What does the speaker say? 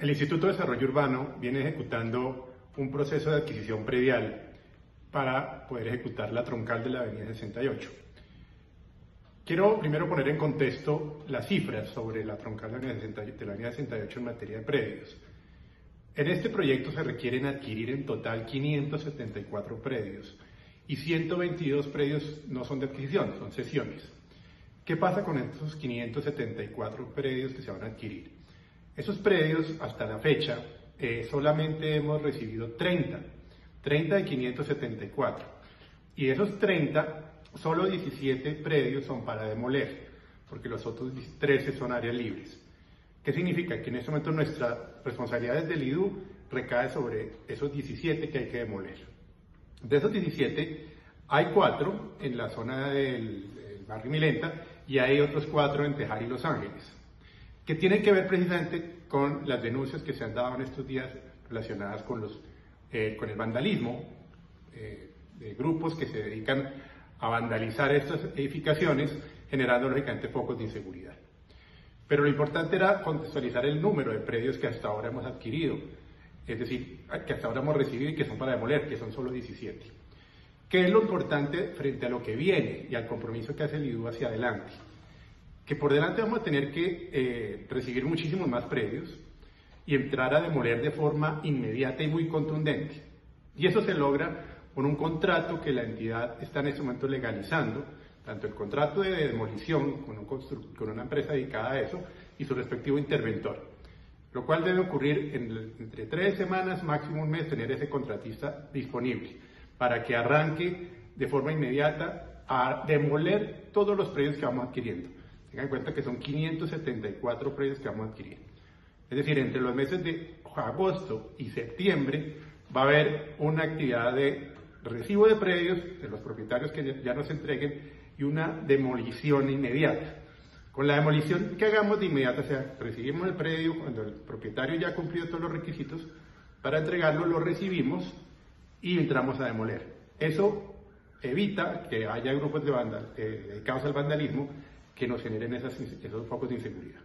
El Instituto de Desarrollo Urbano viene ejecutando un proceso de adquisición predial para poder ejecutar la troncal de la Avenida 68. Quiero primero poner en contexto las cifras sobre la troncal de la Avenida 68 en materia de predios. En este proyecto se requieren adquirir en total 574 predios y 122 predios no son de adquisición, son sesiones. ¿Qué pasa con estos 574 predios que se van a adquirir? Esos predios, hasta la fecha, eh, solamente hemos recibido 30, 30 de 574. Y esos 30, solo 17 predios son para demoler, porque los otros 13 son áreas libres. ¿Qué significa? Que en este momento nuestra responsabilidad desde el IDU recae sobre esos 17 que hay que demoler. De esos 17, hay 4 en la zona del, del barrio Milenta y hay otros 4 en Tejar y Los Ángeles que tiene que ver precisamente con las denuncias que se han dado en estos días relacionadas con, los, eh, con el vandalismo eh, de grupos que se dedican a vandalizar estas edificaciones, generando lógicamente focos de inseguridad. Pero lo importante era contextualizar el número de predios que hasta ahora hemos adquirido, es decir, que hasta ahora hemos recibido y que son para demoler, que son solo 17. ¿Qué es lo importante frente a lo que viene y al compromiso que hace el IDU hacia adelante? Que por delante vamos a tener que eh, recibir muchísimos más predios y entrar a demoler de forma inmediata y muy contundente. Y eso se logra con un contrato que la entidad está en este momento legalizando, tanto el contrato de demolición con, un con una empresa dedicada a eso y su respectivo interventor. Lo cual debe ocurrir en, entre tres semanas, máximo un mes, tener ese contratista disponible para que arranque de forma inmediata a demoler todos los predios que vamos adquiriendo. Tengan en cuenta que son 574 predios que vamos a adquirir. Es decir, entre los meses de agosto y septiembre va a haber una actividad de recibo de predios de los propietarios que ya nos entreguen y una demolición inmediata. Con la demolición que hagamos de inmediata, o sea, recibimos el predio cuando el propietario ya ha cumplido todos los requisitos, para entregarlo lo recibimos y entramos a demoler. Eso evita que haya grupos de banda, dedicados al vandalismo que nos generen esos focos de inseguridad.